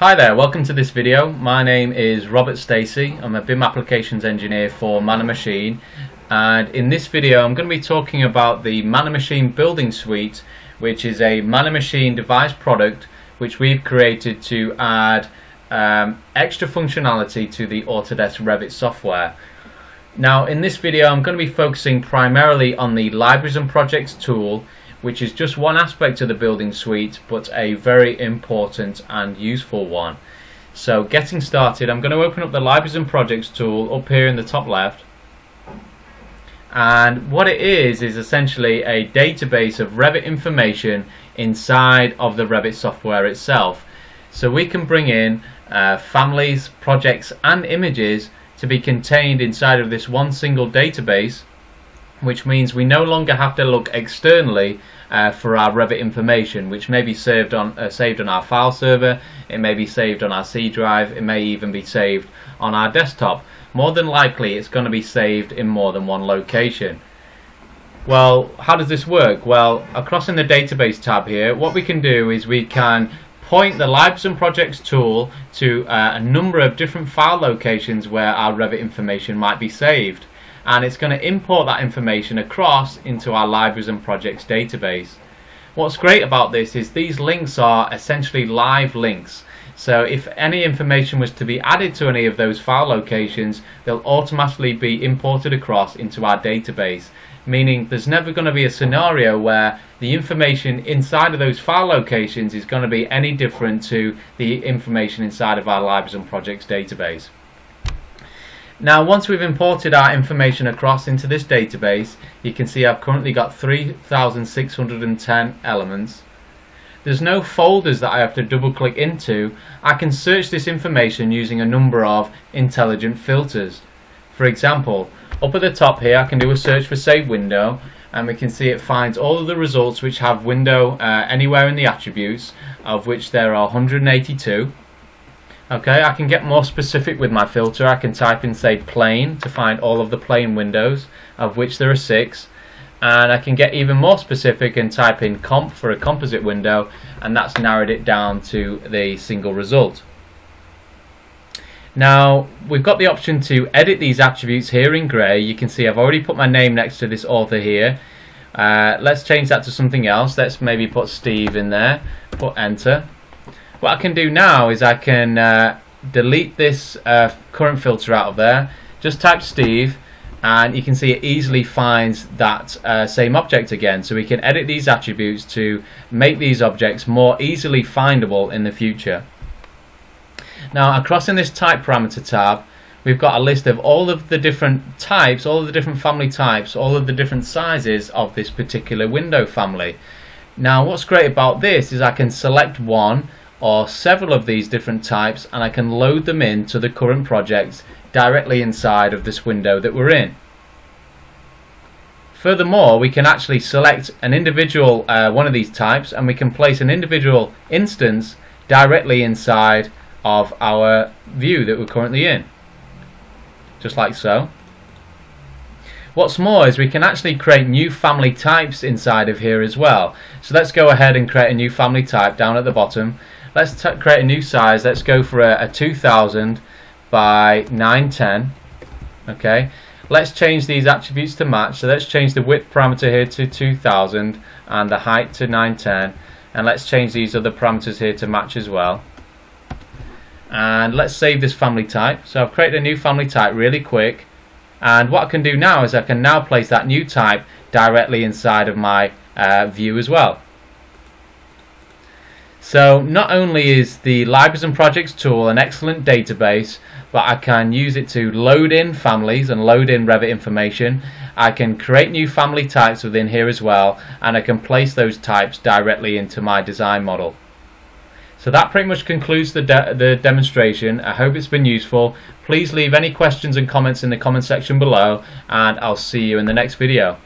Hi there, welcome to this video. My name is Robert Stacey. I'm a BIM applications engineer for Man and Machine and in this video I'm going to be talking about the Man and Machine building suite which is a Man and Machine device product which we've created to add um, extra functionality to the Autodesk Revit software. Now in this video I'm going to be focusing primarily on the Libraries and Projects tool which is just one aspect of the building suite but a very important and useful one. So getting started I'm going to open up the Libraries and Projects tool up here in the top left and what it is is essentially a database of Revit information inside of the Revit software itself. So we can bring in uh, families, projects and images to be contained inside of this one single database which means we no longer have to look externally uh, for our Revit information which may be saved on, uh, saved on our file server, it may be saved on our C drive, it may even be saved on our desktop. More than likely it's going to be saved in more than one location. Well, how does this work? Well, across in the database tab here, what we can do is we can point the Libraries and Projects tool to uh, a number of different file locations where our Revit information might be saved and it's going to import that information across into our Libraries and Projects database. What's great about this is these links are essentially live links so if any information was to be added to any of those file locations they'll automatically be imported across into our database meaning there's never going to be a scenario where the information inside of those file locations is going to be any different to the information inside of our libraries and projects database. Now once we've imported our information across into this database you can see I've currently got 3610 elements. There's no folders that I have to double click into. I can search this information using a number of intelligent filters. For example up at the top here I can do a search for save window and we can see it finds all of the results which have window uh, anywhere in the attributes of which there are 182 okay I can get more specific with my filter I can type in say plain to find all of the plain windows of which there are six and I can get even more specific and type in comp for a composite window and that's narrowed it down to the single result now we've got the option to edit these attributes here in grey. You can see I've already put my name next to this author here. Uh, let's change that to something else. Let's maybe put Steve in there. Put enter. What I can do now is I can uh, delete this uh, current filter out of there. Just type Steve and you can see it easily finds that uh, same object again so we can edit these attributes to make these objects more easily findable in the future. Now across in this type parameter tab we've got a list of all of the different types, all of the different family types, all of the different sizes of this particular window family. Now what's great about this is I can select one or several of these different types and I can load them into the current project directly inside of this window that we're in. Furthermore, we can actually select an individual uh, one of these types and we can place an individual instance directly inside of our view that we're currently in. Just like so. What's more is we can actually create new family types inside of here as well. So let's go ahead and create a new family type down at the bottom. Let's create a new size. Let's go for a, a 2000 by 910. Okay. Let's change these attributes to match. So let's change the width parameter here to 2000 and the height to 910. And let's change these other parameters here to match as well and let's save this family type so I've created a new family type really quick and what I can do now is I can now place that new type directly inside of my uh, view as well so not only is the Libraries and Projects tool an excellent database but I can use it to load in families and load in Revit information I can create new family types within here as well and I can place those types directly into my design model so that pretty much concludes the, de the demonstration. I hope it's been useful. Please leave any questions and comments in the comment section below and I'll see you in the next video.